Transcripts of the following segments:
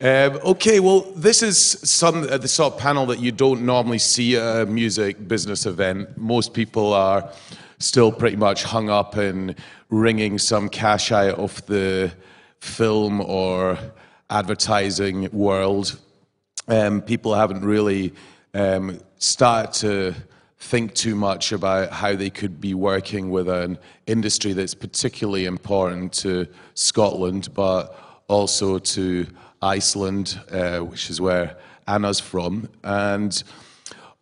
Um, okay, well, this is some uh, the sort of panel that you don't normally see at a music business event. Most people are still pretty much hung up in wringing some cash out of the film or advertising world. Um, people haven't really um, started to think too much about how they could be working with an industry that's particularly important to Scotland, but also to Iceland, uh, which is where Anna's from. And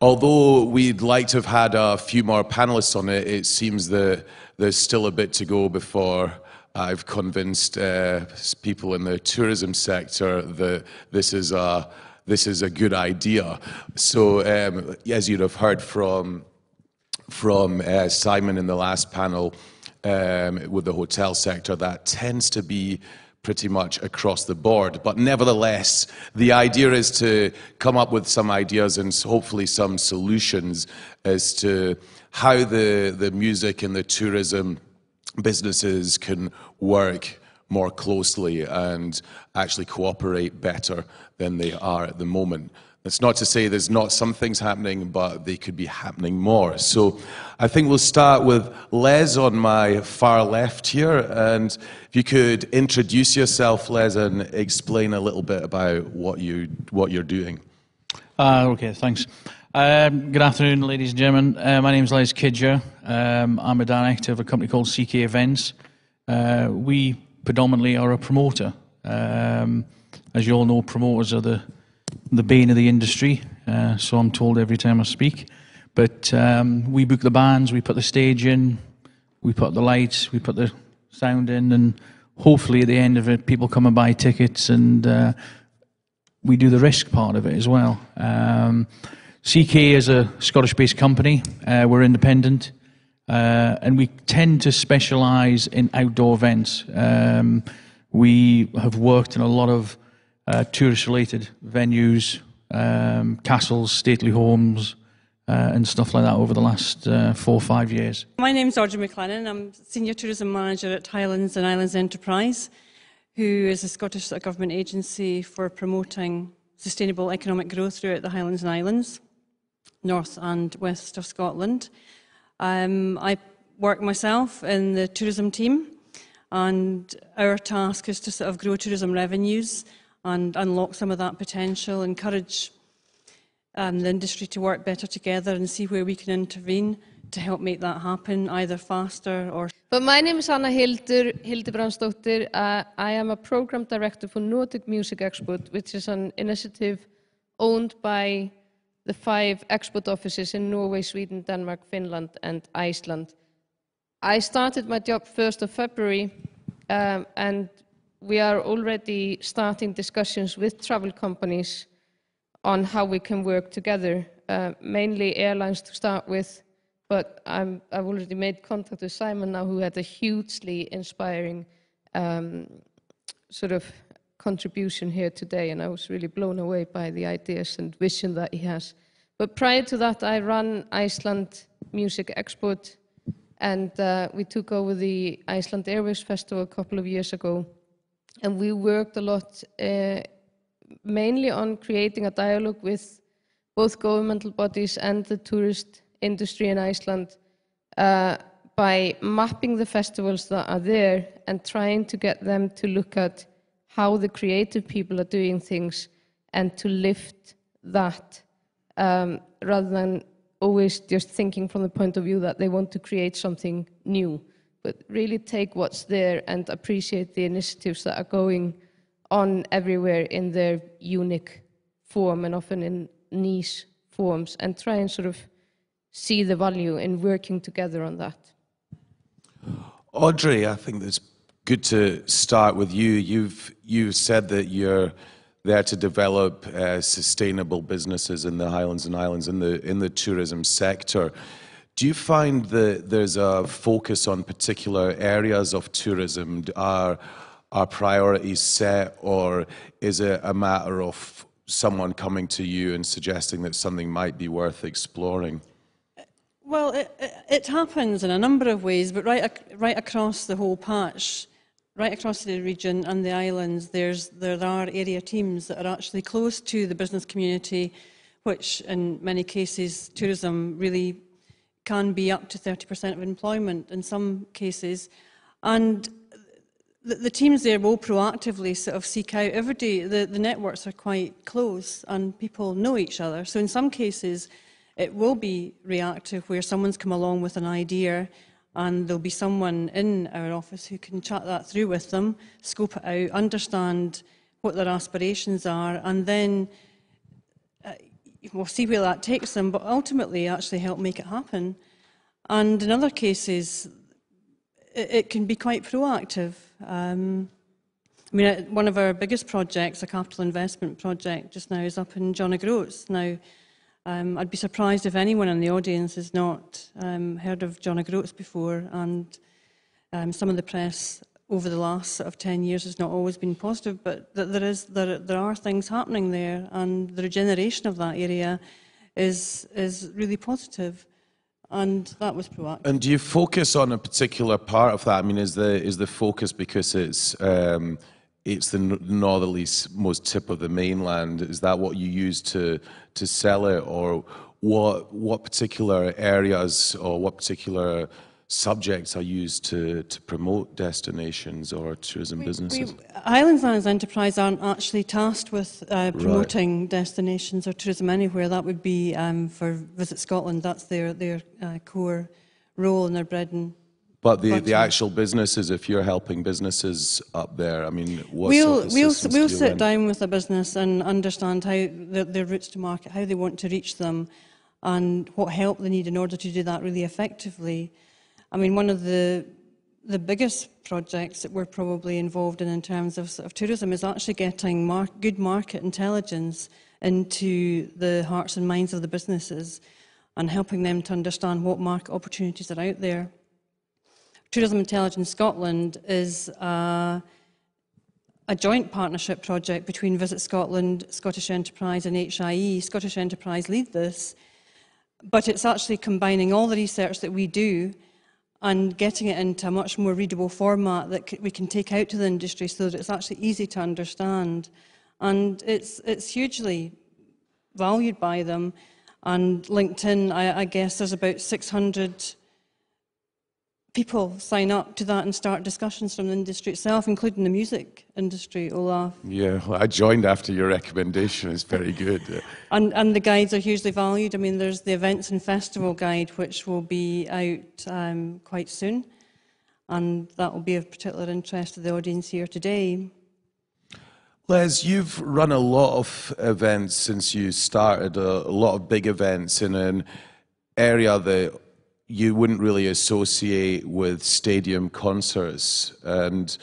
although we'd like to have had a few more panelists on it, it seems that there's still a bit to go before I've convinced uh, people in the tourism sector that this is a this is a good idea. So, um, as you'd have heard from from uh, Simon in the last panel um, with the hotel sector, that tends to be pretty much across the board. But nevertheless, the idea is to come up with some ideas and hopefully some solutions as to how the, the music and the tourism businesses can work more closely and actually cooperate better than they are at the moment. That's not to say there's not some things happening, but they could be happening more. So I think we'll start with Les on my far left here. And if you could introduce yourself, Les, and explain a little bit about what, you, what you're doing. Uh, okay, thanks. Um, good afternoon, ladies and gentlemen. Uh, my name is Les Kidger. Um, I'm a director of a company called CK Events. Uh, we predominantly are a promoter. Um, as you all know, promoters are the the bane of the industry, uh, so I'm told every time I speak. But um, we book the bands, we put the stage in, we put the lights, we put the sound in, and hopefully at the end of it, people come and buy tickets, and uh, we do the risk part of it as well. Um, CK is a Scottish-based company. Uh, we're independent, uh, and we tend to specialise in outdoor events. Um, we have worked in a lot of uh, tourist-related venues, um, castles, stately homes, uh, and stuff like that over the last uh, four or five years. My name's Audrey Maclennan. I'm Senior Tourism Manager at Highlands and Islands Enterprise, who is a Scottish Government agency for promoting sustainable economic growth throughout the Highlands and Islands, north and west of Scotland. Um, I work myself in the tourism team, and our task is to sort of grow tourism revenues and unlock some of that potential, encourage um, the industry to work better together and see where we can intervene to help make that happen, either faster or... But my name is Anna Hildur. Uh, I am a program director for Nordic Music Export, which is an initiative owned by the five export offices in Norway, Sweden, Denmark, Finland, and Iceland. I started my job 1st of February, um, and we are already starting discussions with travel companies on how we can work together, uh, mainly airlines to start with, but i have already made contact with Simon now, who had a hugely inspiring um, sort of contribution here today, and I was really blown away by the ideas and vision that he has. But prior to that, I ran Iceland Music Export, and uh, we took over the Iceland Airwaves Festival a couple of years ago and we worked a lot uh, mainly on creating a dialogue with both governmental bodies and the tourist industry in Iceland uh, by mapping the festivals that are there and trying to get them to look at how the creative people are doing things and to lift that um, rather than always just thinking from the point of view that they want to create something new but really take what's there and appreciate the initiatives that are going on everywhere in their unique form and often in niche forms and try and sort of see the value in working together on that. Audrey, I think it's good to start with you. You've you've said that you're there to develop uh, sustainable businesses in the Highlands and Islands in the in the tourism sector. Do you find that there's a focus on particular areas of tourism? Are, are priorities set, or is it a matter of someone coming to you and suggesting that something might be worth exploring? Well, it, it happens in a number of ways, but right, right across the whole patch, right across the region and the islands, there's, there are area teams that are actually close to the business community, which in many cases tourism really can be up to 30% of employment in some cases. And the, the, teams there will proactively sort of seek out every day. The, the networks are quite close and people know each other. So in some cases, it will be reactive where someone's come along with an idea and there'll be someone in our office who can chat that through with them, scope it out, understand what their aspirations are, and then we'll see where that takes them, but ultimately actually help make it happen. And in other cases, it, it can be quite proactive. Um, I mean, uh, one of our biggest projects, a capital investment project just now, is up in John O'Groats. Now, um, I'd be surprised if anyone in the audience has not um, heard of John O'Groats before, and um, some of the press over the last sort of 10 years has not always been positive, but th there, is, there, there are things happening there, and the regeneration of that area is, is really positive. And that was proactive. And do you focus on a particular part of that? I mean, is the is the focus because it's um, it's the northerly most tip of the mainland. Is that what you use to to sell it, or what what particular areas or what particular subjects are used to, to promote destinations or tourism we, businesses? We, Islands Enterprise aren't actually tasked with uh, promoting right. destinations or tourism anywhere. That would be um, for Visit Scotland. That's their, their uh, core role and their bread and but the, the actual businesses, if you're helping businesses up there, I mean, what we'll, sort of we'll, we'll sit down with a business and understand how their, their routes to market, how they want to reach them, and what help they need in order to do that really effectively. I mean, one of the the biggest projects that we're probably involved in in terms of, sort of tourism is actually getting mar good market intelligence into the hearts and minds of the businesses and helping them to understand what market opportunities are out there. Tourism Intelligence Scotland is a, a joint partnership project between Visit Scotland, Scottish Enterprise and HIE. Scottish Enterprise lead this, but it's actually combining all the research that we do and getting it into a much more readable format that we can take out to the industry so that it's actually easy to understand. And it's, it's hugely valued by them. And LinkedIn, I, I guess there's about 600 people sign up to that and start discussions from the industry itself, including the music industry, Olaf. Yeah, well, I joined after your recommendation. It's very good. and, and the guides are hugely valued. I mean, there's the events and festival guide, which will be out um, quite soon. And that will be of particular interest to the audience here today. Les, you've run a lot of events since you started, a, a lot of big events in an area that you wouldn't really associate with stadium concerts. And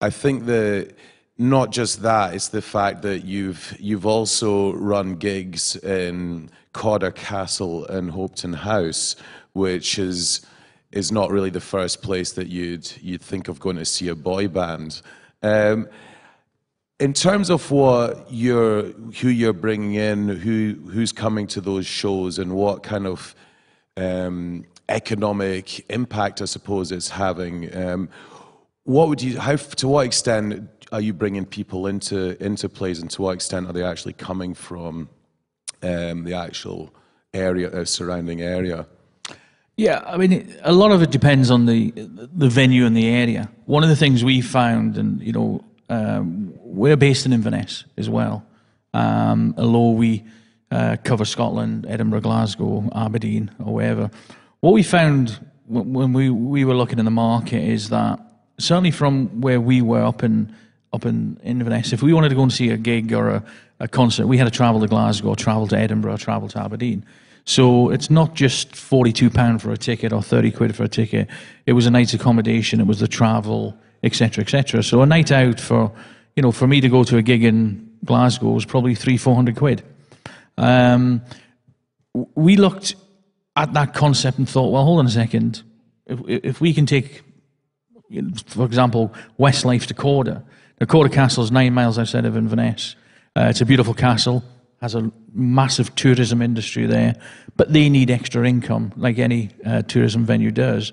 I think that not just that, it's the fact that you've you've also run gigs in Cawdor Castle and Hopetoun House, which is is not really the first place that you'd you'd think of going to see a boy band. Um, in terms of what you're who you're bringing in, who who's coming to those shows, and what kind of um, economic impact, I suppose, it's having. Um, what would you? How to what extent are you bringing people into into plays, and to what extent are they actually coming from um, the actual area, uh, surrounding area? Yeah, I mean, a lot of it depends on the the venue and the area. One of the things we found, and you know, um, we're based in Inverness as well. Um, although we uh, cover Scotland, Edinburgh, Glasgow, Aberdeen, or wherever. What we found when we, we were looking in the market is that certainly from where we were up in up in Inverness, if we wanted to go and see a gig or a, a concert, we had to travel to Glasgow, travel to Edinburgh, travel to Aberdeen. So it's not just forty-two pound for a ticket or thirty quid for a ticket. It was a night's accommodation, it was the travel, etc., etc. So a night out for you know for me to go to a gig in Glasgow was probably three, four hundred quid. Um, we looked at that concept and thought, well, hold on a second. If, if we can take, for example, Westlife to Cawdor, the Castle is nine miles outside of Inverness. Uh, it's a beautiful castle, has a massive tourism industry there, but they need extra income, like any uh, tourism venue does.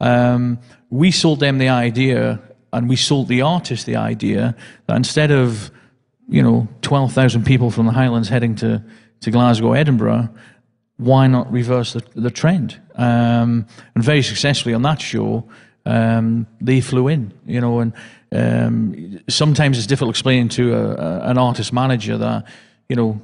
Um, we sold them the idea and we sold the artist the idea that instead of, you know, 12,000 people from the Highlands heading to, to Glasgow, Edinburgh, why not reverse the, the trend? Um, and very successfully on that show, um, they flew in, you know, and um, sometimes it's difficult explaining to a, a, an artist manager that, you know,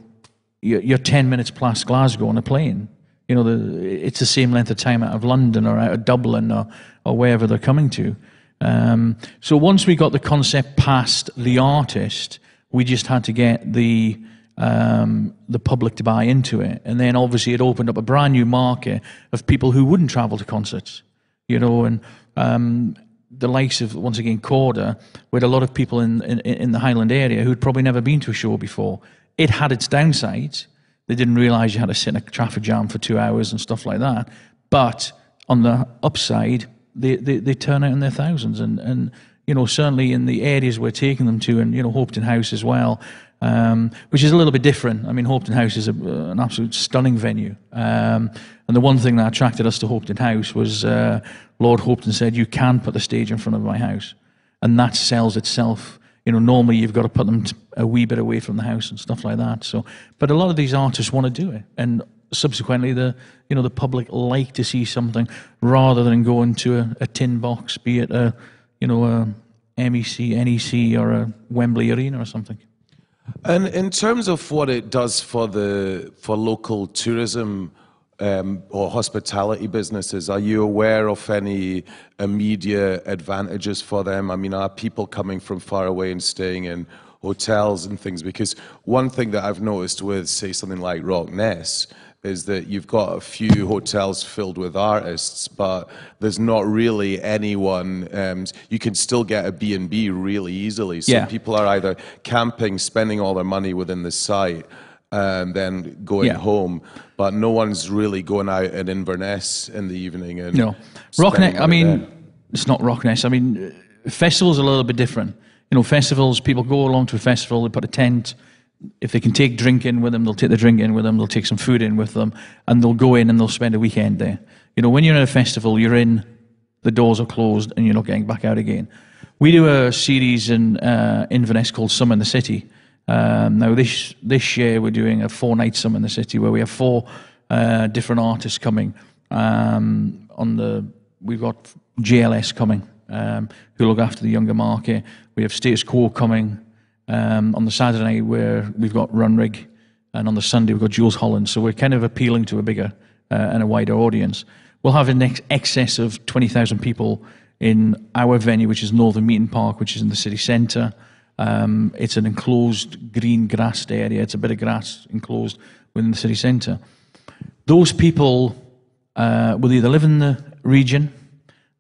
you're, you're 10 minutes past Glasgow on a plane. You know, the, it's the same length of time out of London or out of Dublin or, or wherever they're coming to. Um, so once we got the concept past the artist, we just had to get the um, the public to buy into it, and then obviously it opened up a brand new market of people who wouldn't travel to concerts, you know, and um, the likes of once again Cawdor, with a lot of people in, in in the Highland area who'd probably never been to a show before. It had its downsides. They didn't realise you had to sit in a traffic jam for two hours and stuff like that. But on the upside, they, they, they turn out in their thousands. And, and, you know, certainly in the areas we're taking them to, and, you know, Hopetoun House as well, um, which is a little bit different. I mean, Hopetoun House is a, an absolute stunning venue. Um, and the one thing that attracted us to Hopetoun House was uh, Lord Hopetoun said, you can put the stage in front of my house. And that sells itself. You know, normally you've got to put them a wee bit away from the house and stuff like that. So, but a lot of these artists want to do it. And subsequently the you know the public like to see something rather than going to a, a tin box, be it a you know a MEC, NEC, or a Wembley Arena or something. And in terms of what it does for the for local tourism um, or hospitality businesses, are you aware of any immediate advantages for them? I mean, are people coming from far away and staying in hotels and things? Because one thing that I've noticed with, say, something like Rock Ness is that you've got a few hotels filled with artists, but there's not really anyone. Um, you can still get a B&B really easily. So Yeah. people are either camping, spending all their money within the site, and then going Yeah. home. But no one's really going out in Inverness in the evening and No, Rocknet. I mean, there. it's not Rockness. I mean, festivals are a little bit different. You know, festivals. People go along to a festival. They put a tent. If they can take drink in with them, they'll take the drink in with them. They'll take some food in with them, and they'll go in and they'll spend a weekend there. You know, when you're at a festival, you're in. The doors are closed, and you're not getting back out again. We do a series in uh, Inverness called Summer in the City. Um, now this this year we're doing a four night Summer in the City where we have four uh, different artists coming. Um, on the we've got JLS coming, um, who look after the younger market. We have Status Quo coming um, on the Saturday we've got Runrig, and on the Sunday we've got Jools Holland. So we're kind of appealing to a bigger uh, and a wider audience. We'll have an ex- excess of twenty thousand people in our venue, which is Northern Meeting Park, which is in the city centre. Um, it's an enclosed green grassed area. It's a bit of grass enclosed within the city centre. Those people uh, will either live in the region.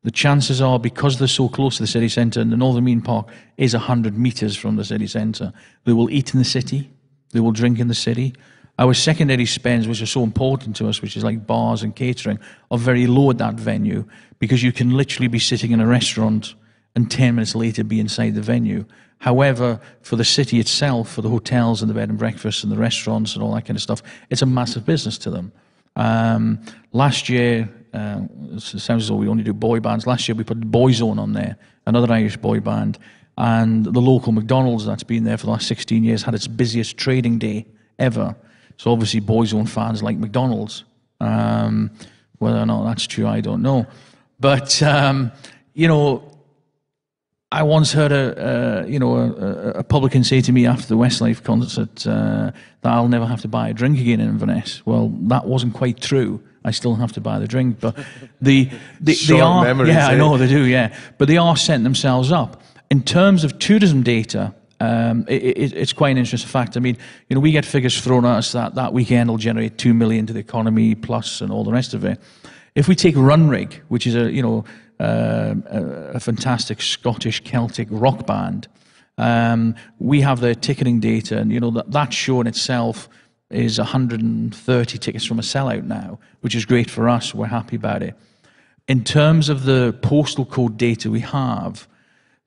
The chances are, because they're so close to the city centre, and the Northern Meeting Park is 100 metres from the city centre, they will eat in the city, they will drink in the city. Our secondary spends, which are so important to us, which is like bars and catering, are very low at that venue because you can literally be sitting in a restaurant and 10 minutes later be inside the venue. However, for the city itself, for the hotels and the bed and breakfasts and the restaurants and all that kind of stuff, it's a massive business to them. Um, last year, uh, it sounds as though we only do boy bands. Last year we put Boyzone on there, another Irish boy band, and the local McDonald's that's been there for the last 16 years had its busiest trading day ever. So obviously Boyzone fans like McDonald's. Um, whether or not that's true, I don't know. But um, you know, I once heard a, you know a, a publican say to me after the Westlife concert uh, that I'll never have to buy a drink again in Inverness. Well, that wasn't quite true. I still have to buy the drink, but the, the they are memories, yeah, I eh? know they do, yeah, but they are setting themselves up in terms of tourism data. Um, it, it, it's quite an interesting fact. I mean, you know, we get figures thrown at us that that weekend will generate two million to the economy plus and all the rest of it. If we take Runrig, which is a you know um, a, a fantastic Scottish Celtic rock band, um, we have their ticketing data, and you know that that show in itself is 130 tickets from a sellout now, which is great for us. We're happy about it. In terms of the postal code data we have,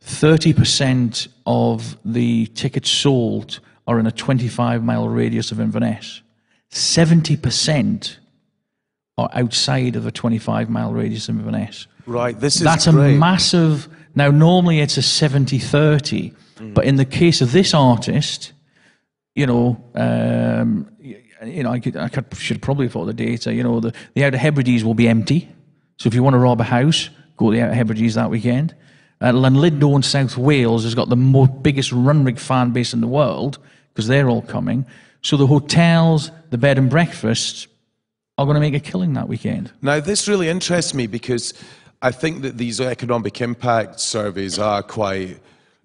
30% of the tickets sold are in a 25 mile radius of Inverness. 70% are outside of a 25 mile radius of Inverness. Right, this is That's great. a massive Now, normally it's a 70 30, hmm. but in the case of this artist, you know, um, you know, I, could, I could, should probably have thought the data. You know, the, the Outer Hebrides will be empty. So if you want to rob a house, go to the Outer Hebrides that weekend. Uh, in South Wales has got the biggest Runrig fan base in the world because they're all coming. So the hotels, the bed and breakfasts are going to make a killing that weekend. Now, this really interests me because I think that these economic impact surveys are quite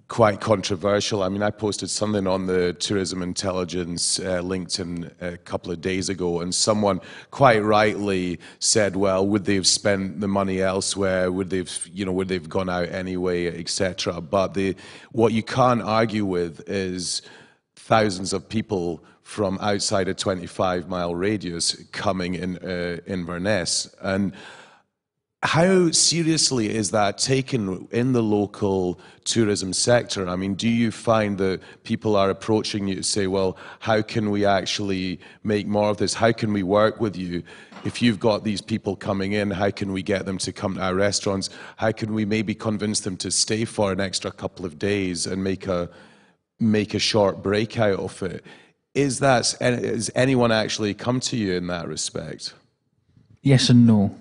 quite controversial. I mean, I posted something on the Tourism Intelligence uh, LinkedIn a couple of days ago, and someone quite rightly said, "Well, would they have spent the money elsewhere? Would they've, you know, would they've gone out anyway, etc." But the what you can't argue with is thousands of people from outside a 25 mile radius coming in uh, Inverness and how seriously is that taken in the local tourism sector? I mean, do you find that people are approaching you to say, well, how can we actually make more of this? How can we work with you? If you've got these people coming in, how can we get them to come to our restaurants? How can we maybe convince them to stay for an extra couple of days and make a make a short break out of it? Is that has anyone actually come to you in that respect? Yes and no.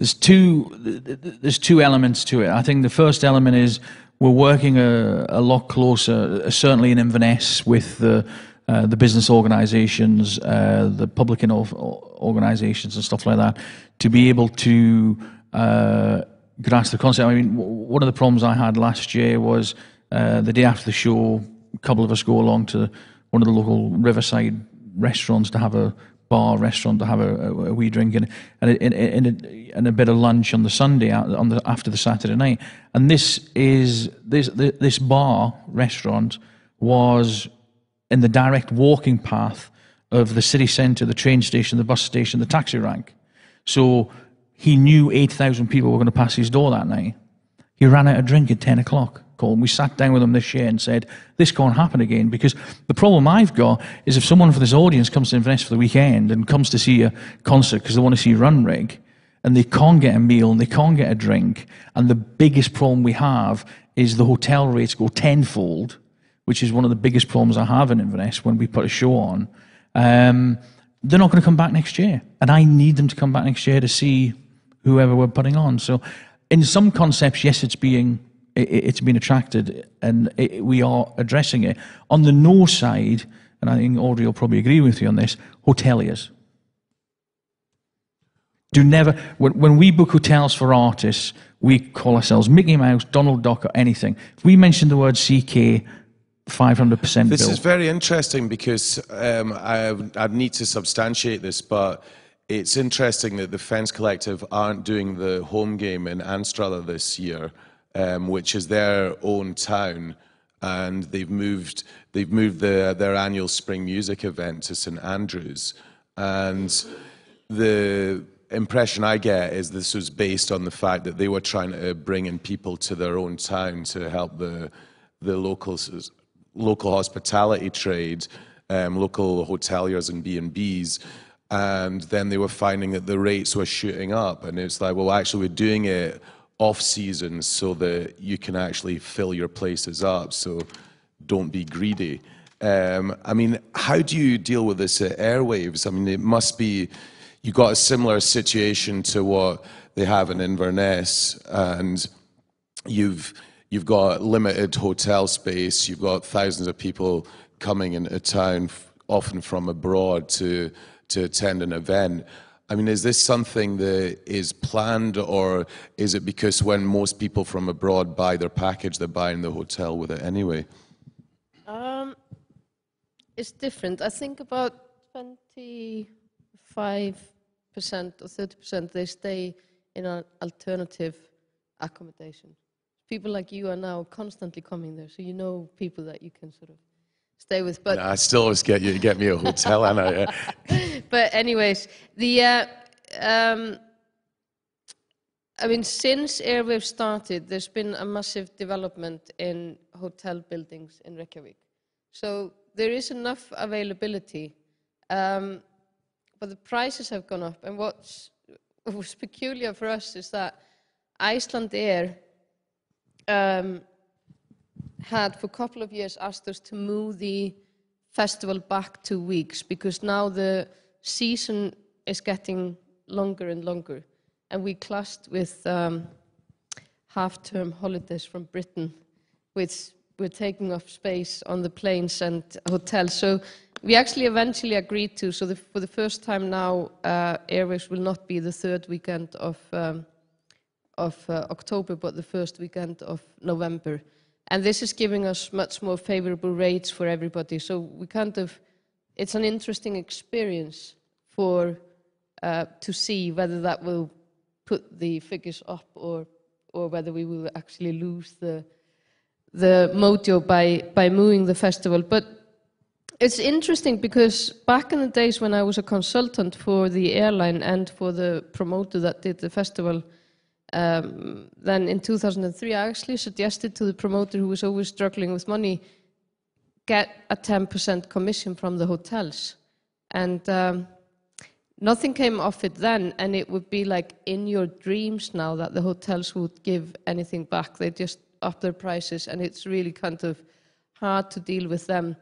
There's two. th- th- There's two elements to it. I think the first element is we're working a, a lot closer, certainly in Inverness, with the uh, the business organisations, uh, the public organisations, and stuff like that, to be able to uh, grasp the concept. I mean, one of the problems I had last year was uh, the day after the show, a couple of us go along to one of the local riverside restaurants to have a bar restaurant to have a, a, wee drink and and a, and, a, and a bit of lunch on the Sunday uh, on the after the Saturday night. And this is this this bar restaurant was in the direct walking path of the city centre, the train station, the bus station, the taxi rank. So he knew eight thousand people were going to pass his door that night. He ran out of drink at 10 o'clock. Colin. We sat down with them this year and said, this can't happen again because the problem I've got is if someone from this audience comes to Inverness for the weekend and comes to see a concert because they want to see Runrig and they can't get a meal and they can't get a drink, and the biggest problem we have is the hotel rates go tenfold, which is one of the biggest problems I have in Inverness when we put a show on. Um, they're not going to come back next year. And I need them to come back next year to see whoever we're putting on. So, in some concepts, yes, it's being it, it's been attracted, and it, we are addressing it. On the no side, and I think Audrey will probably agree with you on this, hoteliers. Do never when, when we book hotels for artists, we call ourselves Mickey Mouse, Donald Duck, or anything. If we mention the word CK, five hundred percent This bill. is very interesting because um, I, I'd need to substantiate this, but it's interesting that the Fence Collective aren't doing the home game in Anstruther this year, um, which is their own town, and they've moved they've moved their their annual spring music event to St Andrews, and the impression I get is this was based on the fact that they were trying to bring in people to their own town to help the the local local hospitality trade, um, local hoteliers and B and B's, and then they were finding that the rates were shooting up, and it's like, well, actually, we're doing it off season so that you can actually fill your places up. So don't be greedy. Um, I mean, how do you deal with this at Airwaves? I mean, it must be you got a similar situation to what they have in Inverness, and you've you've got limited hotel space. You've got thousands of people coming into town, often from abroad, to to attend an event. I mean, is this something that is planned, or is it because when most people from abroad buy their package, they're buying the hotel with it anyway? Um, it's different. I think about 25% or 30% they stay in an alternative accommodation. People like you are now constantly coming there, so you know people that you can sort of stay with. But I still always get you to get me a hotel, and I. but anyways, the uh, um, I mean, since Airwave started, there's been a massive development in hotel buildings in Reykjavik. So there is enough availability, um, but the prices have gone up. And what's, what's peculiar for us is that Icelandair um, had for a couple of years asked us to move the festival back two weeks because now the season is getting longer and longer. And we clashed with um, half term holidays from Britain, which we're taking up space on the planes and hotels. So we actually eventually agreed to, so the, for the first time now, uh, Airwaves will not be the third weekend of, um, of uh, October, but the first weekend of November. And this is giving us much more favorable rates for everybody. So we kind of, it's an interesting experience for, uh, to see whether that will put the figures up or, or whether we will actually lose the, the mojo by, by moving the festival. But it's interesting because back in the days when I was a consultant for the airline and for the promoter that did the festival, um, then in 2003, I actually suggested to the promoter who was always struggling with money, get a 10% commission from the hotels. And um, nothing came of it then, and it would be like in your dreams now that the hotels would give anything back. They just up their prices, and it's really kind of hard to deal with them.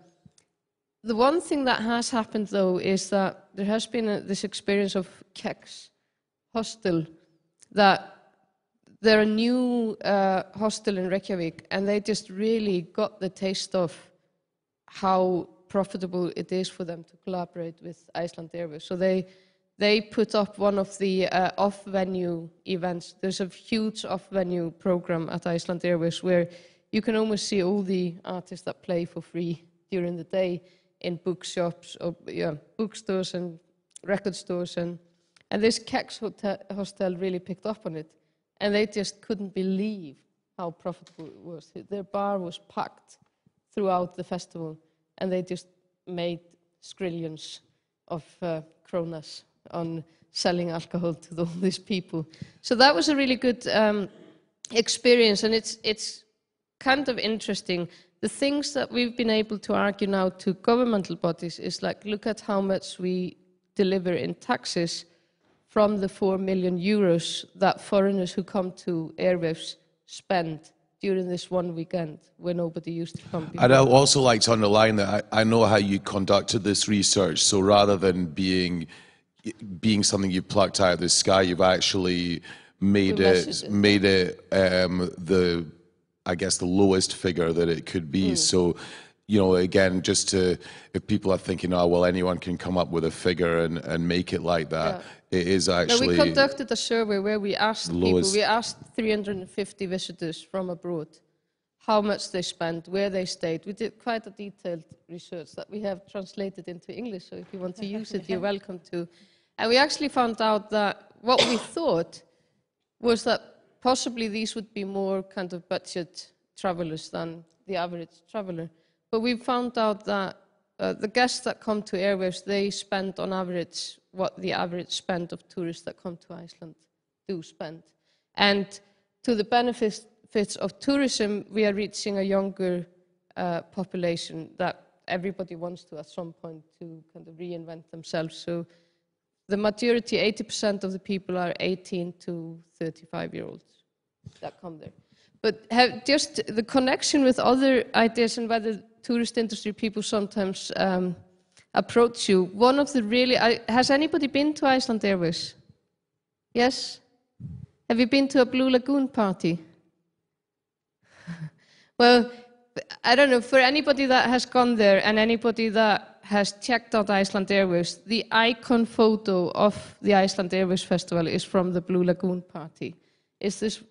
The one thing that has happened though is that there has been a, this experience of KEX hostel that they're a new uh, hostel in Reykjavik, and they just really got the taste of how profitable it is for them to collaborate with Iceland Airwaves. So they they put up one of the uh, off-venue events. There's a huge off-venue program at Iceland Airwaves where you can almost see all the artists that play for free during the day in bookshops or yeah, bookstores and record stores and and this KEX hotel, hostel really picked up on it and they just couldn't believe how profitable it was. Their bar was packed throughout the festival, and they just made skrillions of uh, kronas on selling alcohol to all these people. So that was a really good um, experience, and it's it's kind of interesting. The things that we've been able to argue now to governmental bodies is like, look at how much we deliver in taxes from the 4 million euros that foreigners who come to airwaves spend during this one weekend where nobody used to come. Before. I'd also like to underline that I, I, know how you conducted this research. So rather than being being something you plucked out of the sky, you've actually made it, it, made it um, the I guess the lowest figure that it could be. Mm. So you know, again, just to, if people are thinking, oh, well, anyone can come up with a figure and, and make it like that, yeah. it is actually. No, we conducted a survey where we asked people, we asked 350 visitors from abroad how much they spent, where they stayed. We did quite a detailed research that we have translated into English, so if you want to use it, you're welcome to. And we actually found out that what we thought was that possibly these would be more kind of budget travelers than the average traveler. But we found out that uh, the guests that come to Airwaves, they spend on average what the average spend of tourists that come to Iceland do spend. And to the benefits of tourism, we are reaching a younger uh, population that everybody wants to at some point to kind of reinvent themselves. So the majority, 80% of the people are 18 to 35 year olds that come there. But have just the connection with other ideas and whether tourist industry people sometimes um, approach you. One of the really, I, has anybody been to Iceland Airwaves? Yes? Have you been to a Blue Lagoon party? well, I don't know, for anybody that has gone there and anybody that has checked out Iceland Airwaves, the icon photo of the Iceland Airwaves Festival is from the Blue Lagoon party. It's this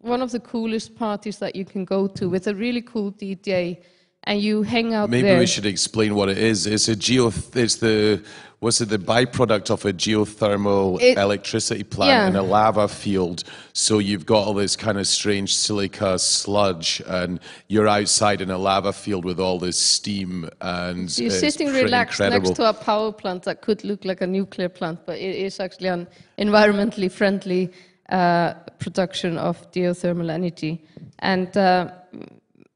one of the coolest parties that you can go to with a really cool DJ and you hang out Maybe there. we should explain what it is. It's a geo. It's the was it the byproduct of a geothermal it, electricity plant yeah. in a lava field. So you've got all this kind of strange silica sludge, and you're outside in a lava field with all this steam, and you're sitting relaxed incredible. next to a power plant that could look like a nuclear plant, but it is actually an environmentally friendly uh, production of geothermal energy, and. Uh,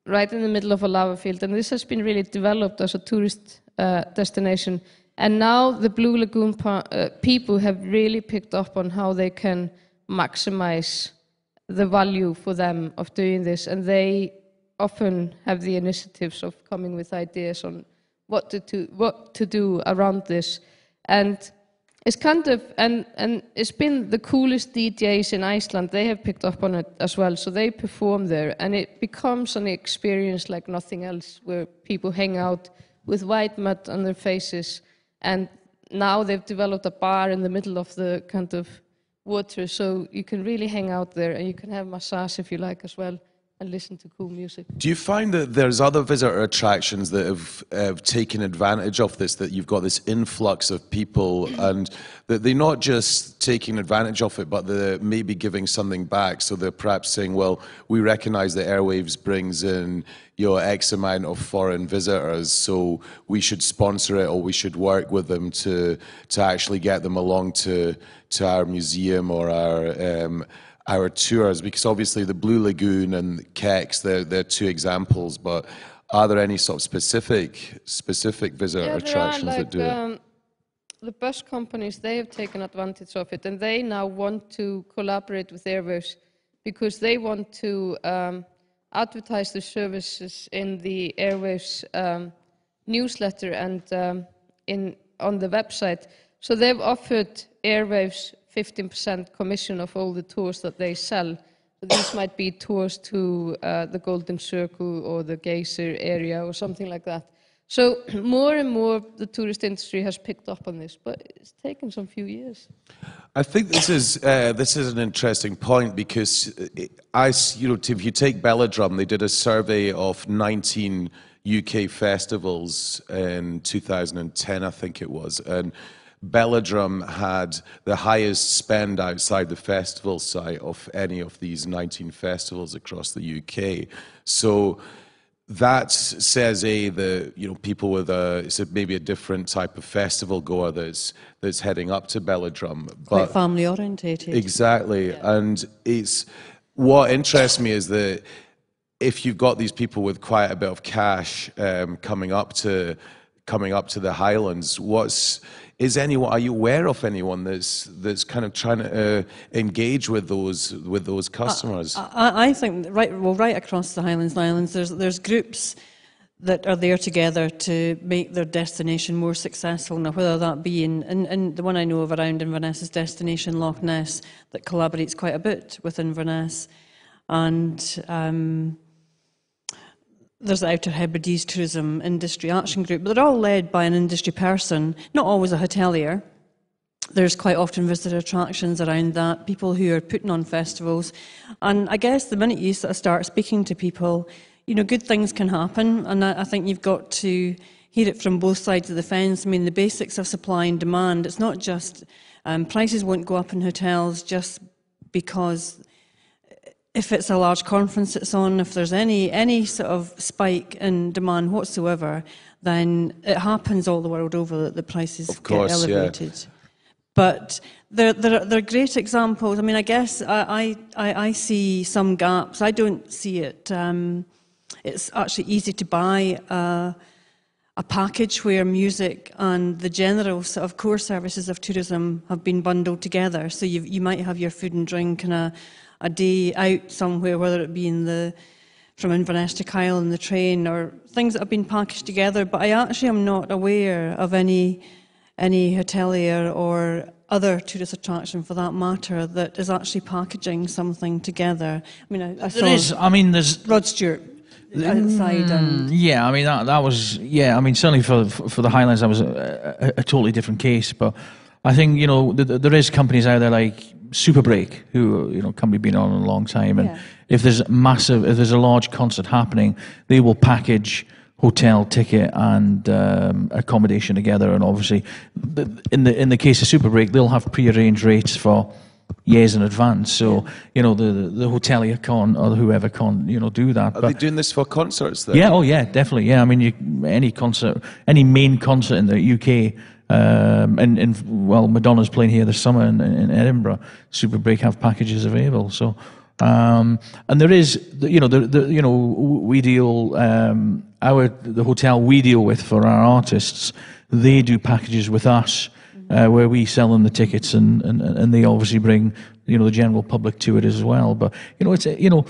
right in the middle of a lava field. And this has been really developed as a tourist uh, destination. And now the Blue Lagoon uh, people have really picked up on how they can maximize the value for them of doing this, and they often have the initiatives of coming with ideas on what to do, what to do around this, and it's kind of and and it's been the coolest DJs in Iceland. They have picked up on it as well, so they perform there, and it becomes an experience like nothing else, where people hang out with white mud on their faces, and now they've developed a bar in the middle of the kind of water, so you can really hang out there, and you can have massage if you like as well and listen to cool music. Do you find that there's other visitor attractions that have, have taken advantage of this, that you've got this influx of people and that they're not just taking advantage of it, but they're maybe giving something back. So they're perhaps saying, well, we recognize that Airwaves brings in your X amount of foreign visitors, so we should sponsor it or we should work with them to, to actually get them along to, to our museum or our um, our tours? Because obviously the Blue Lagoon and Kex, they're, they're two examples, but are there any sort of specific specific visitor Yeah, there are, attractions that like, do it? um, The bus companies, they have taken advantage of it, and they now want to collaborate with Airwaves because they want to um, advertise the services in the Airwaves um, newsletter and um, in on the website. So they've offered Airwaves 15% commission of all the tours that they sell. These might be tours to uh, the Golden Circle or the Geyser area or something like that. So more and more the tourist industry has picked up on this, but it's taken some few years. I think this is uh, this is an interesting point because it, I, you know, if you take Belladrum, they did a survey of 19 UK festivals in 2010, I think it was, and Belladrum had the highest spend outside the festival site of any of these 19 festivals across the UK. So that says a the you know people with a it's a, maybe a different type of festival goer that's that's heading up to Belladrum, Quite but family orientated. exactly, and it's what interests me is that if you've got these people with quite a bit of cash um, coming up to coming up to the Highlands, what's is anyone? Are you aware of anyone that's that's kind of trying to uh, engage with those with those customers? I, I think right, well, right across the Highlands and Islands, there's there's groups that are there together to make their destination more successful. Now, whether that be in, in, in the one I know of around Inverness's destination, Loch Ness, that collaborates quite a bit with Inverness, and um, there's the Outer Hebrides Tourism Industry Action Group, they're all led by an industry person, not always a hotelier. There's quite often visitor attractions around that, people who are putting on festivals. And I guess the minute you sort of start speaking to people, you know, good things can happen. And I, I think you've got to hear it from both sides of the fence. I mean, the basics of supply and demand, it's not just um, prices won't go up in hotels just because if it's a large conference it's on, if there's any any sort of spike in demand whatsoever, then it happens all the world over that the prices Of course, get yeah. elevated. But they're, they're, they're great examples. I mean, I guess I, I, I see some gaps. I don't see it. Um, it's actually easy to buy a, a package where music and the general sort of core services of tourism have been bundled together. So you you might have your food and drink and a, a day out somewhere, whether it be in the from Inverness to Kyle in the train or things that have been packaged together. But I actually am not aware of any any hotelier or other tourist attraction for that matter that is actually packaging something together. I mean, I, I There is. I mean, there's Rod Stewart outside and Yeah, I mean that that was yeah. I mean certainly for for the Highlands that was a, a, a totally different case. But I think you know th- th- there is companies out there like Super Break, who you know company been on a long time, and Yeah. if there's massive, if there's a large concert happening, they will package hotel ticket and um, accommodation together. And obviously, in the in the case of Super Break, they'll have prearranged rates for years in advance. So you know the the hotelier can or whoever can you know do that. Are But- they doing this for concerts then? yeah, oh yeah, definitely. Yeah, I mean, you, any concert, any main concert in the UK, um, and, and well, Madonna's playing here this summer in, in Edinburgh. Super Break have packages available. So, um, and there is, you know, the, the you know, we deal um, our the hotel we deal with for our artists. They do packages with us uh, where we sell them the tickets, and, and and they obviously bring you know the general public to it as well. But you know, it's a, you know,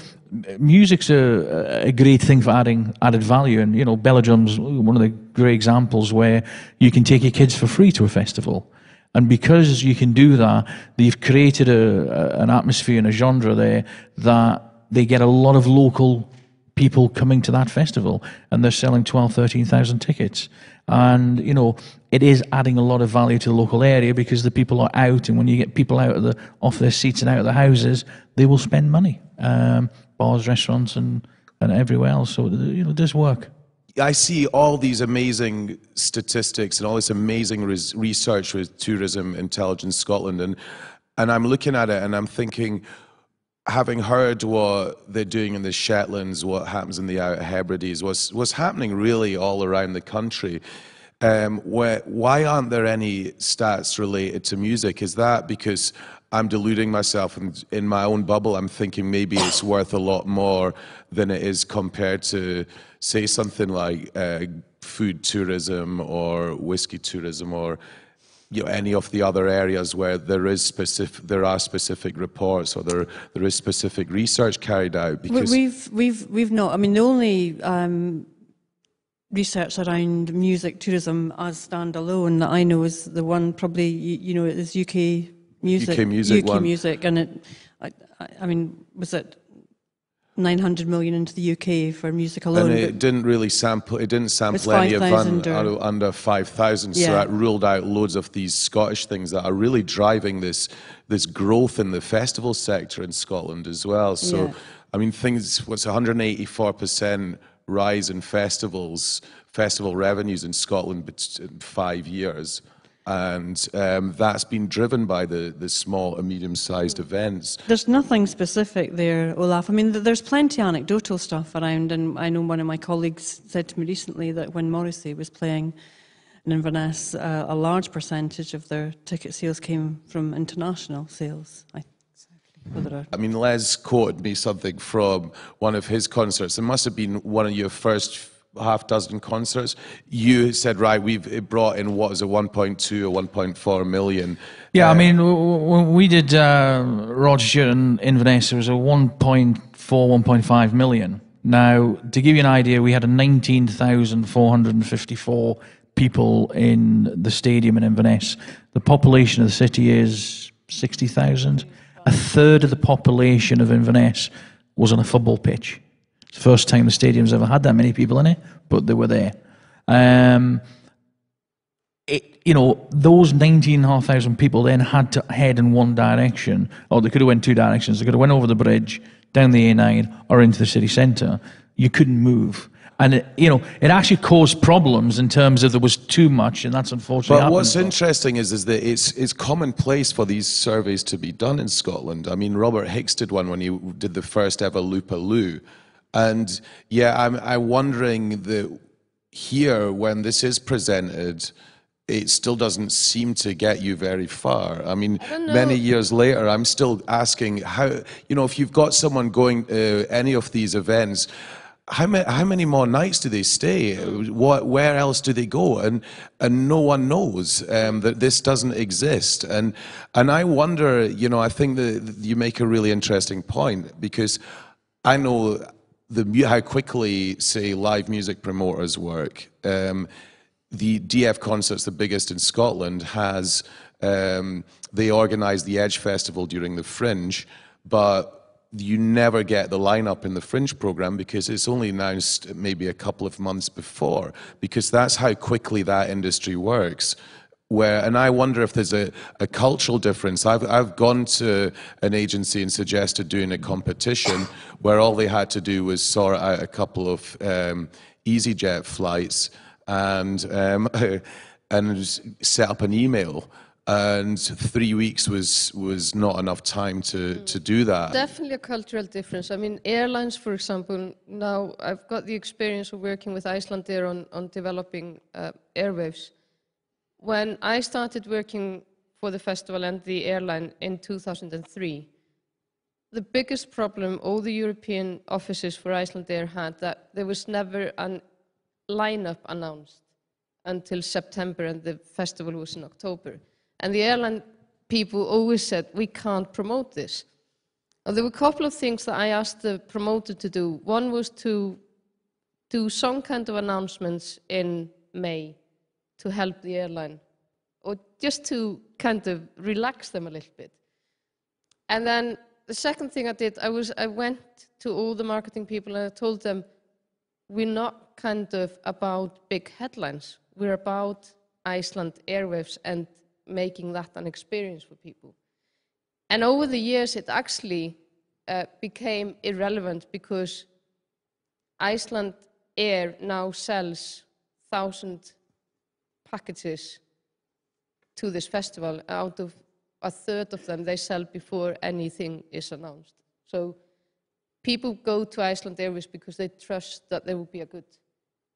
music's a, a great thing for adding added value, and you know, Belladrum's one of the great examples where you can take your kids for free to a festival. And because you can do that, they've created a, a, an atmosphere and a genre there that they get a lot of local people coming to that festival and they're selling 12, 13,000 tickets. And, you know, it is adding a lot of value to the local area because the people are out and when you get people out of the, off their seats and out of the houses, they will spend money. Um, bars, restaurants and, and everywhere else. So, you know, it does work. I see all these amazing statistics and all this amazing res- research with Tourism Intelligence Scotland, and and I'm looking at it and I'm thinking, having heard what they're doing in the Shetlands, what happens in the Outer Hebrides, what's what's happening really all around the country. Um, where, why aren't there any stats related to music? Is that because I'm deluding myself and in my own bubble? I'm thinking maybe it's worth a lot more than it is compared to, say, something like uh, food tourism or whiskey tourism or you know, any of the other areas where there is specific, there are specific reports or there there is specific research carried out. Because we've we've we've not. I mean, the only um, research around music tourism as standalone that I know is the one probably you, you know is UK music UK music UK one. music and it I, I mean was it 900 million into the UK for music alone and it didn't really sample. It didn't sample any of un, under five thousand. So that ruled out loads of these Scottish things that are really driving this this growth in the festival sector in Scotland as well. So, Yeah. I mean, things. What's 184 percent rise in festivals, festival revenues in Scotland in five years. And um, that's been driven by the, the small and medium sized events. There's nothing specific there, Olaf. I mean, there's plenty anecdotal stuff around, and I know one of my colleagues said to me recently that when Morrissey was playing in Inverness, uh, a large percentage of their ticket sales came from international sales. I, I mean, Les quoted me something from one of his concerts. It must have been one of your first half dozen concerts. You said, right, we've it brought in what is it, 1.2 or 1.4 million. Yeah, I Uh, mean, w- when we did uh, Rod Stewart in Inverness, it was a 1.4, 1.5 million. Now, to give you an idea, we had a 19,454 people in the stadium in Inverness. The population of the city is 60,000. A third of the population of Inverness was on a football pitch. It's the first time the stadium's ever had that many people in it, but they were there. Um, it, you know, those 19,500 people then had to head in one direction, or they could have went two directions. They could have went over the bridge, down the A9, or into the city centre. You couldn't move. And, it, you know, it actually caused problems in terms of there was too much, and that's unfortunately But happened. what's interesting is, is that it's, it's commonplace for these surveys to be done in Scotland. I mean, Robert Hicks did one when he did the first ever Loopallu. And yeah, I'm, I'm wondering that here, when this is presented, it still doesn't seem to get you very far. I mean, many years later, I'm still asking how, you know, if you've got someone going to any of these events, how many, how many more nights do they stay? What, where else do they go? And, and no one knows um, that this doesn't exist. And, and I wonder, you know, I think that you make a really interesting point because I know the, how quickly, say, live music promoters work. Um, the DF Concerts, the biggest in Scotland, has um, they organise the Edge Festival during the Fringe, but you never get the lineup in the Fringe program because it's only announced maybe a couple of months before, because that's how quickly that industry works. Where, and I wonder if there's a, a cultural difference. I've, I've gone to an agency and suggested doing a competition where all they had to do was sort out a couple of um, EasyJet flights and um, and set up an email. And three weeks was was not enough time to, to do that. Definitely a cultural difference. I mean, airlines, for example, now I've got the experience of working with Icelandair on, on developing uh, airwaves. When I started working for the festival and the airline in 2003, the biggest problem all the European offices for Icelandair had that there was never a lineup announced until September and the festival was in October. And the airline people always said, we can't promote this. There were a couple of things that I asked the promoter to do. One was to do some kind of announcements in May to help the airline, or just to kind of relax them a little bit. And then the second thing I did, I was I went to all the marketing people and I told them, we're not kind of about big headlines. We're about Iceland Airwaves and making that an experience for people. And over the years, it actually uh, became irrelevant because Iceland Air now sells thousand packages to this festival. Out of a third of them, they sell before anything is announced. So people go to Iceland Airwaves because they trust that there will be a good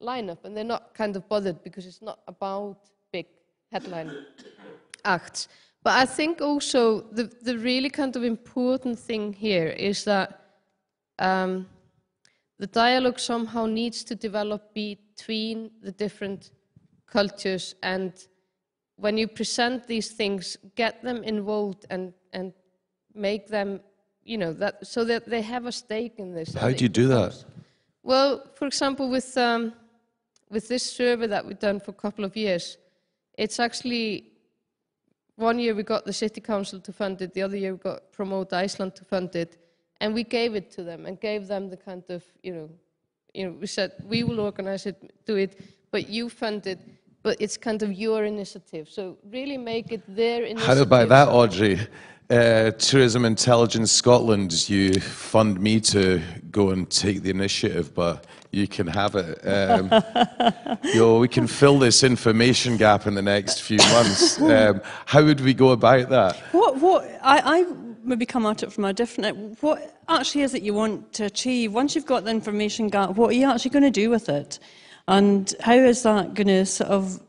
lineup, and they're not kind of bothered because it's not about big headline acts. But I think also the, the really kind of important thing here is that um, the dialogue somehow needs to develop between the different cultures and when you present these things, get them involved and, and make them, you know, that so that they have a stake in this. How do you do that? Well, for example, with um, with this survey that we've done for a couple of years, it's actually one year we got the city council to fund it, the other year we got Promote Iceland to fund it, and we gave it to them and gave them the kind of, you know, you know, we said we will organize it, do it, but you fund it, but it's kind of your initiative. So really make it their initiative. How about that, Audrey? Uh, Tourism Intelligence Scotland, you fund me to go and take the initiative, but you can have it. Um, you know, we can fill this information gap in the next few months. Um, how would we go about that? What, what, I, I maybe come at it from a different, what actually is it you want to achieve? Once you've got the information gap, what are you actually going to do with it? And how is that going to sort of,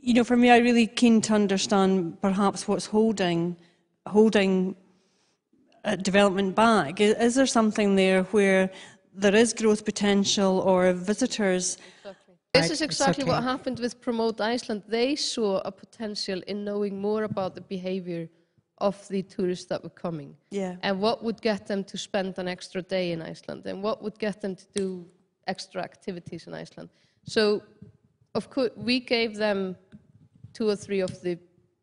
you know, for me, I'm really keen to understand perhaps what's holding, holding uh, development back. Is, is there something there where there is growth potential or visitors? Exactly. This is exactly what happened with Promote Iceland. They saw a potential in knowing more about the behavior of the tourists that were coming. Yeah. And what would get them to spend an extra day in Iceland and what would get them to do extra activities in Iceland. So, of course, we gave them two or three of the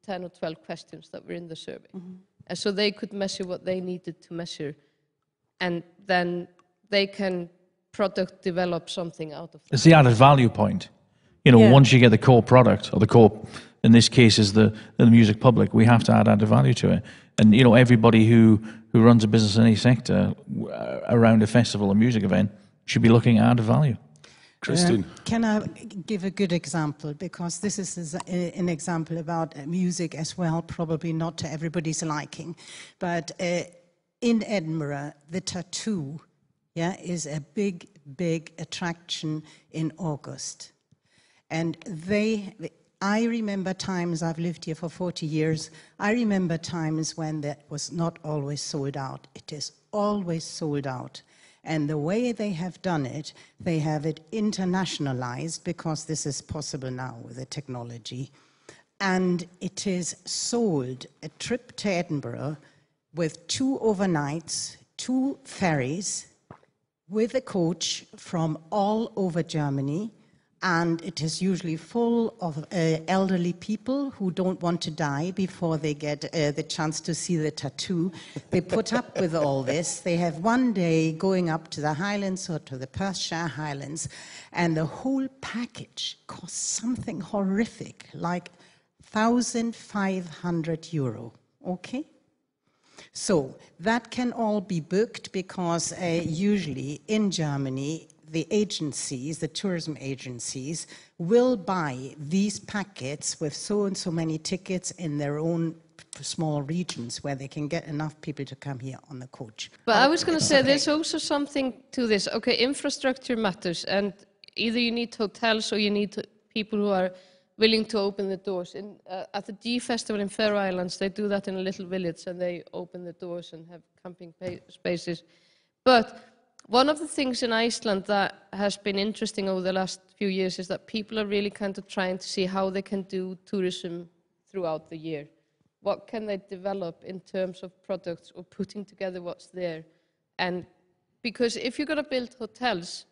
10 or 12 questions that were in the survey. Mm -hmm. And so they could measure what they needed to measure. And then they can product develop something out of that. It's the added value point. You know, yeah. once you get the core product, or the core, in this case, is the, the music public, we have to add added value to it. And, you know, everybody who, who runs a business in any sector uh, around a festival or music event should be looking at added value. Christine. Uh, can I give a good example? Because this is an example about uh, music as well, probably not to everybody's liking. But uh, in Edinburgh, the tattoo yeah, is a big, big attraction in August. And they, I remember times, I've lived here for 40 years, I remember times when that was not always sold out. It is always sold out. And the way they have done it, they have it internationalized because this is possible now with the technology. And it is sold a trip to Edinburgh with two overnights, two ferries, with a coach from all over Germany and it is usually full of uh, elderly people who don't want to die before they get uh, the chance to see the tattoo. They put up with all this. They have one day going up to the Highlands or to the Perthshire Highlands, and the whole package costs something horrific, like 1,500 euro. Okay? So that can all be booked because uh, usually in Germany the agencies, the tourism agencies, will buy these packets with so and so many tickets in their own small regions where they can get enough people to come here on the coach. But I was going to say okay. there's also something to this. Okay, infrastructure matters, and either you need hotels or you need people who are willing to open the doors. In, uh, at the G Festival in Faroe Islands, they do that in a little village, and they open the doors and have camping spaces. But one of the things in Iceland that has been interesting over the last few years is that people are really kind of trying to see how they can do tourism throughout the year. What can they develop in terms of products or putting together what's there? And because if you're going to build hotels,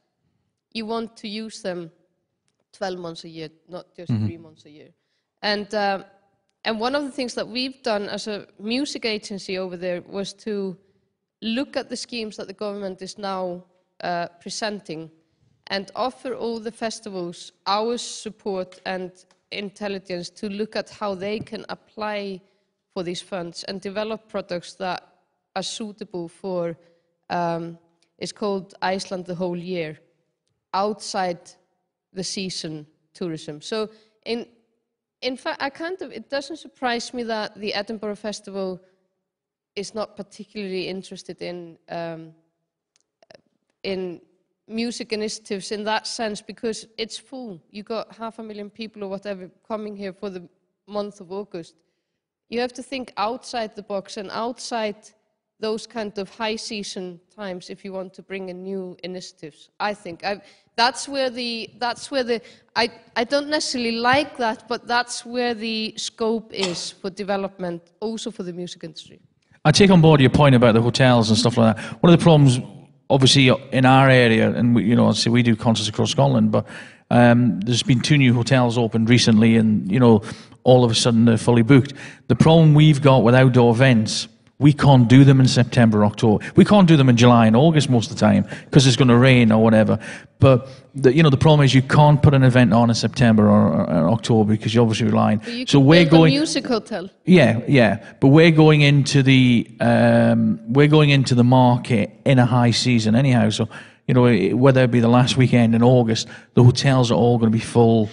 you want to use them 12 months a year, not just three months a year. And, um, and one of the things that we've done as a music agency over there was to look at the schemes that the government is now uh, presenting and offer all the festivals our support and intelligence to look at how they can apply for these funds and develop products that are suitable for, um, it's called Iceland the whole year, outside the season tourism. So in, in fact, I kind of, it doesn't surprise me that the Edinburgh Festival is not particularly interested in um, in music initiatives in that sense because it's full. You've got half a million people or whatever coming here for the month of August. You have to think outside the box and outside those kind of high season times if you want to bring in new initiatives. I think I, that's where the that's where the I, I don't necessarily like that, but that's where the scope is for development, also for the music industry. I take on board your point about the hotels and stuff like that. One of the problems, obviously, in our area, and we, you know, say we do concerts across Scotland, but um, there's been two new hotels opened recently, and you know, all of a sudden they're fully booked. The problem we've got with outdoor events, we can't do them in September, October. We can't do them in July and August most of the time because it's going to rain or whatever. But the, you know, the problem is you can't put an event on in September or, or, or October because you're obviously relying. You so we're going. music hotel. Yeah, yeah, but we're going into the um, we're going into the market in a high season anyhow. So you know whether it be the last weekend in August, the hotels are all going to be full.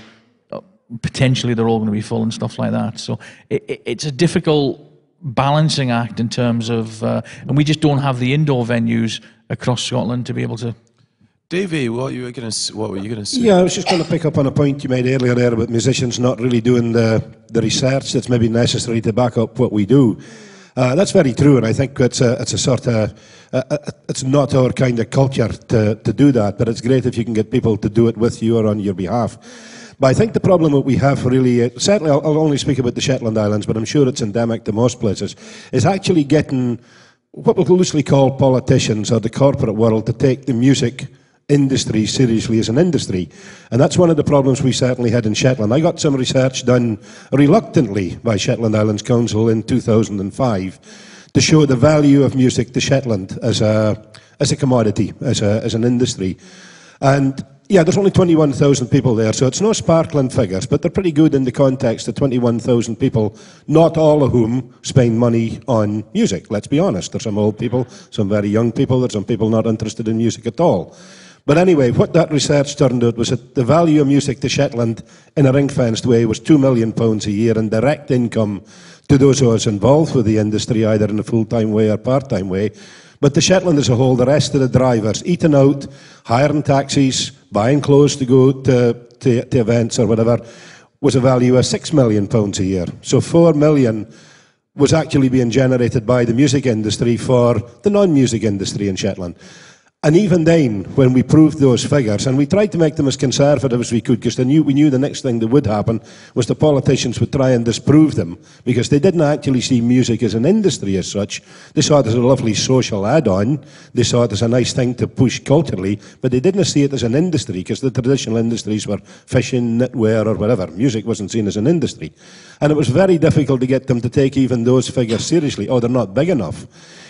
uh, Potentially, they're all going to be full and stuff like that. So it, it, it's a difficult balancing act in terms of, uh, and we just don't have the indoor venues across Scotland to be able to. Davey, what you were going to what were you going to say? Yeah, I was just going to pick up on a point you made earlier there about musicians not really doing the, the research that's maybe necessary to back up what we do. Uh, that's very true, and I think it's a, it's a sort of, uh, uh, it's not our kind of culture to, to do that, but it's great if you can get people to do it with you or on your behalf. But I think the problem that we have really, uh, certainly I'll, I'll only speak about the Shetland Islands, but I'm sure it's endemic to most places, is actually getting what we'll loosely call politicians or the corporate world to take the music industry seriously as an industry. And that's one of the problems we certainly had in Shetland. I got some research done reluctantly by Shetland Islands Council in 2005 to show the value of music to Shetland as a, as a commodity, as, a, as an industry. And yeah, there's only 21,000 people there, so it's no sparkling figures, but they're pretty good in the context of 21,000 people, not all of whom spend money on music. Let's be honest. There's some old people, some very young people, there's some people not interested in music at all. But anyway, what that research turned out was that the value of music to Shetland in a ring-fenced way was £2 million pounds a year in direct income to those who was involved with the industry, either in a full-time way or part-time way. But the Shetland as a whole, the rest of the drivers, eating out, hiring taxis, buying clothes to go to, to, to events or whatever, was a value of £6 million pounds a year. So £4 million was actually being generated by the music industry for the non-music industry in Shetland. And even then, when we proved those figures, and we tried to make them as conservative as we could, because knew, we knew the next thing that would happen was the politicians would try and disprove them, because they didn't actually see music as an industry as such. They saw it as a lovely social add-on. They saw it as a nice thing to push culturally, but they didn't see it as an industry, because the traditional industries were fishing, knitwear, or whatever. Music wasn't seen as an industry. And it was very difficult to get them to take even those figures seriously. Oh, they're not big enough.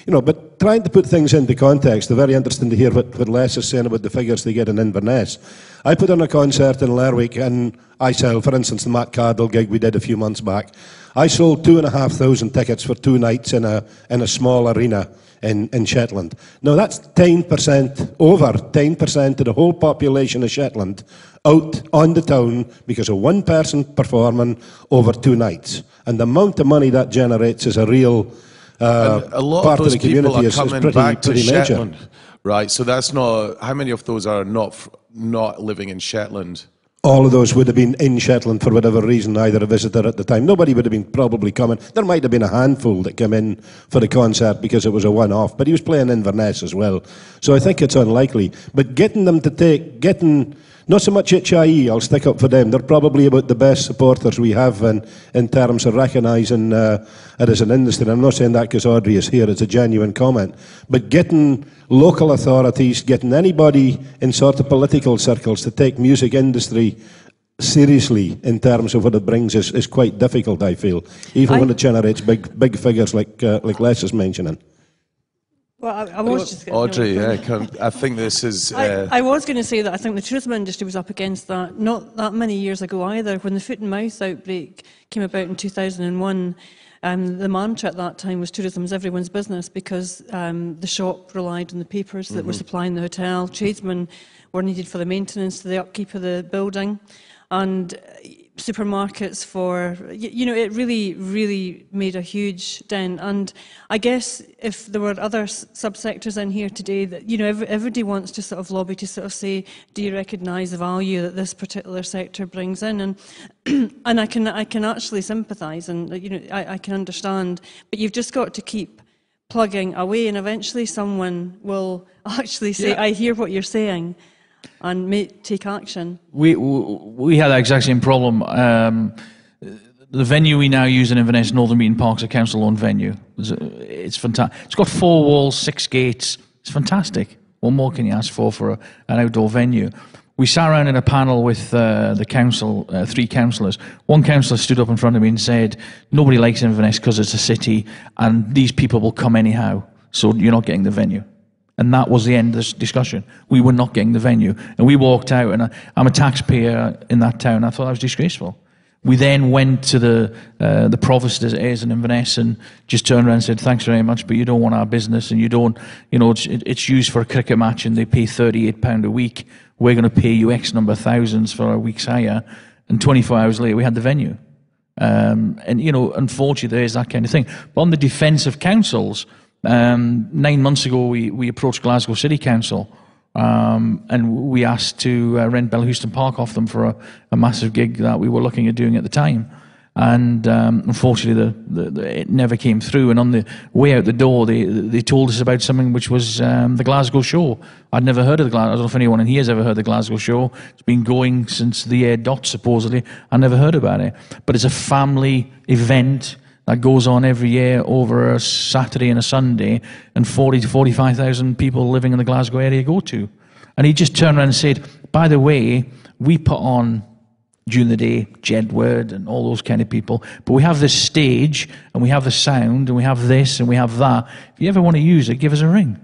You know, but trying to put things into context, they're very interesting to hear what, what Les is saying about the figures they get in Inverness. I put on a concert in Lerwick, and I sell, for instance, the Matt Cardle gig we did a few months back. I sold two and a half thousand tickets for two nights in a, in a small arena in, in Shetland. Now, that's 10%, over 10% of the whole population of Shetland out on the town because of one person performing over two nights. And the amount of money that generates is a real uh, a lot part of those the people community are is, is coming pretty, back to pretty major. Shetland, right? So that's not how many of those are not not living in Shetland. All of those would have been in Shetland for whatever reason, either a visitor at the time. Nobody would have been probably coming. There might have been a handful that came in for the concert because it was a one-off, but he was playing Inverness as well. So I think it's unlikely. But getting them to take, getting Not so much HIE, I'll stick up for them. They're probably about the best supporters we have in, in terms of recognising uh, it as an industry. I'm not saying that because Audrey is here, it's a genuine comment. But getting local authorities, getting anybody in sort of political circles to take music industry seriously in terms of what it brings is, is quite difficult, I feel, even I- when it generates big, big figures like, uh, like Les is mentioning. Well, I, I was just Audrey, no, yeah, come, I think this is. I, Uh, I was going to say that I think the tourism industry was up against that not that many years ago either. When the foot and mouth outbreak came about in 2001, um, the mantra at that time was tourism is everyone's business because um, the shop relied on the papers that were supplying the hotel, tradesmen were needed for the maintenance, the upkeep of the building, and supermarkets for you, you know it really really made a huge dent. And i guess if there were other s- subsectors in here today that you know every, everybody wants to sort of lobby to sort of say do you recognize the value that this particular sector brings in? And and i can i can actually sympathize and you know I, I can understand but you've just got to keep plugging away and eventually someone will actually say Yeah. i hear what you're saying and may, take action We we had that exact same problem. Um, the venue we now use in Inverness, Northern Meeting Park's a council-owned venue. It's, it's fantastic. It's got four walls, six gates. It's fantastic. What more can you ask for for a, an outdoor venue? We sat around in a panel with uh, the council, uh, three councillors. One councillor stood up in front of me and said, "Nobody likes Inverness because it's a city, and these people will come anyhow. So you're not getting the venue." And that was the end of this discussion. We were not getting the venue. And we walked out, and I, I'm a taxpayer in that town. I thought that was disgraceful. We then went to the, uh, the provost as it is in Inverness and just turned around and said, thanks very much, but you don't want our business and you don't, you know, it's, it, it's used for a cricket match and they pay £38 a week. We're going to pay you X number of thousands for a week's hire. And 24 hours later, we had the venue. Um, and, you know, unfortunately, there is that kind of thing. But on the defence of councils, um, nine months ago, we, we approached Glasgow City Council um, and we asked to uh, rent Bellahouston Park off them for a, a massive gig that we were looking at doing at the time. And um, unfortunately, the, the, the, it never came through. And on the way out the door, they, they told us about something which was um, the Glasgow Show. I'd never heard of the Glasgow. I don't know if anyone in here has ever heard of the Glasgow Show. It's been going since the year dot, supposedly. I never heard about it. But it's a family event that goes on every year over a Saturday and a Sunday, and 40 to 45,000 people living in the Glasgow area go to. And he just turned around and said, by the way, we put on during the day Jedward and all those kind of people, but we have this stage and we have the sound and we have this and we have that. If you ever want to use it, give us a ring.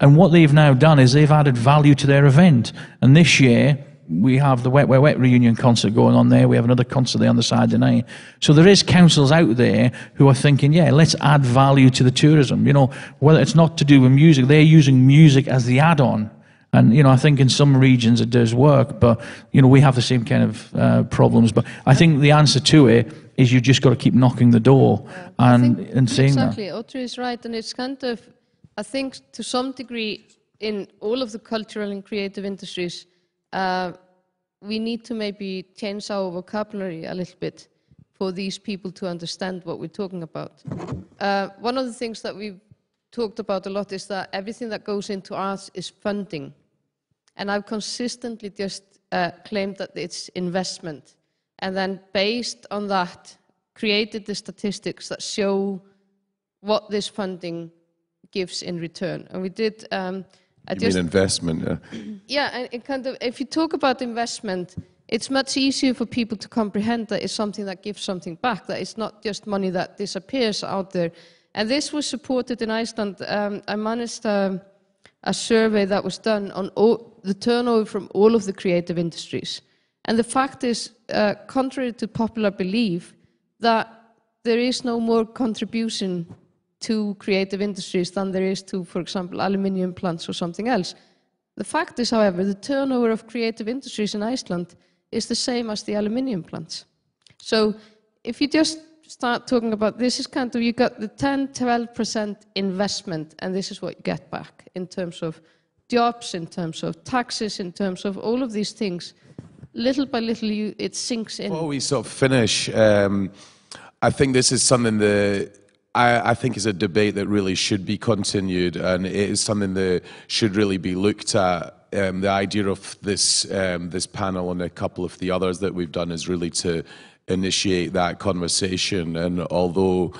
And what they've now done is they've added value to their event. And this year, we have the Wet Wet Wet reunion concert going on there. We have another concert there on the Saturday night. So there is councils out there who are thinking, yeah, let's add value to the tourism. You know, whether it's not to do with music, they're using music as the add-on. And you know, I think in some regions it does work, but you know, we have the same kind of uh, problems. But I think the answer to it is you've just got to keep knocking the door and and saying that. exactly. Audrey is right, and it's kind of, I think, to some degree, in all of the cultural and creative industries, uh, we need to maybe change our vocabulary a little bit for these people to understand what we're talking about. Uh, one of the things that we've talked about a lot is that everything that goes into arts is funding. And I've consistently just uh, claimed that it's investment. And then based on that, created the statistics that show what this funding gives in return. And we did, um, I you just, mean investment? Yeah. yeah, and it kind of, if you talk about investment, it's much easier for people to comprehend that it's something that gives something back, that it's not just money that disappears out there. And this was supported in Iceland. Um, I managed um, a survey that was done on all, the turnover from all of the creative industries. And the fact is, uh, contrary to popular belief, that there is no more contribution to creative industries than there is to, for example, aluminium plants or something else. The fact is, however, the turnover of creative industries in Iceland is the same as the aluminium plants. So if you just start talking about this is kind of you got the 10 12% investment and this is what you get back in terms of jobs in terms of taxes in terms of all of these things little by little you it sinks in Before we sort of finish, um, I think this is something that I, I think is a debate that really should be continued, and it is something that should really be looked at. Um, the idea of this um, this panel and a couple of the others that we've done is really to initiate that conversation. And although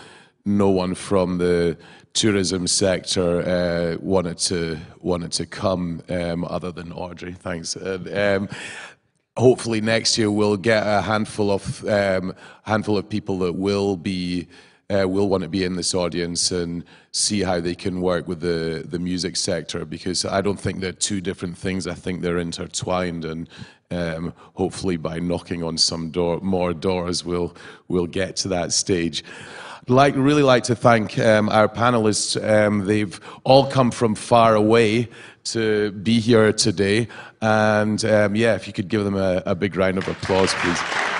no one from the tourism sector uh, wanted to wanted to come, um, other than Audrey, thanks. And, um, hopefully next year we'll get a handful of um, handful of people that will be uh, will want to be in this audience and see how they can work with the the music sector because I don't think they're two different things. I think they're intertwined and. Um, hopefully, by knocking on some door, more doors, we'll we'll get to that stage. I'd like really like to thank um, our panelists. Um, they've all come from far away to be here today, and um, yeah, if you could give them a, a big round of applause, please.